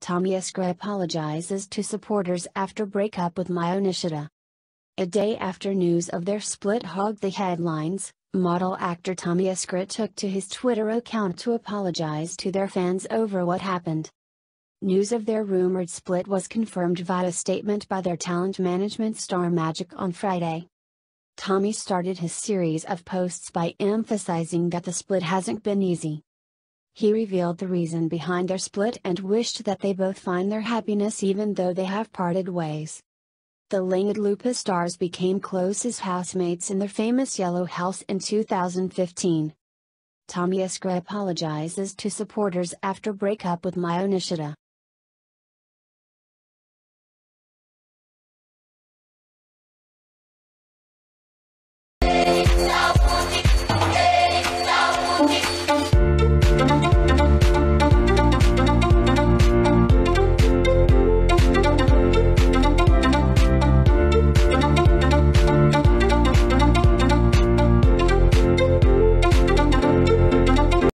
Tommy Esguerra apologizes to supporters after breakup with Miho Nishida. A day after news of their split hogged the headlines, model actor Tommy Esguerra took to his Twitter account to apologize to their fans over what happened. News of their rumored split was confirmed via a statement by their talent management Star Magic on Friday. Tommy started his series of posts by emphasizing that the split hasn't been easy. He revealed the reason behind their split and wished that they both find their happiness even though they have parted ways. The Langit Lupa stars became close as housemates in their famous Yellow House in 2015. Tommy Esguerra apologizes to supporters after breakup with Miho Nishida.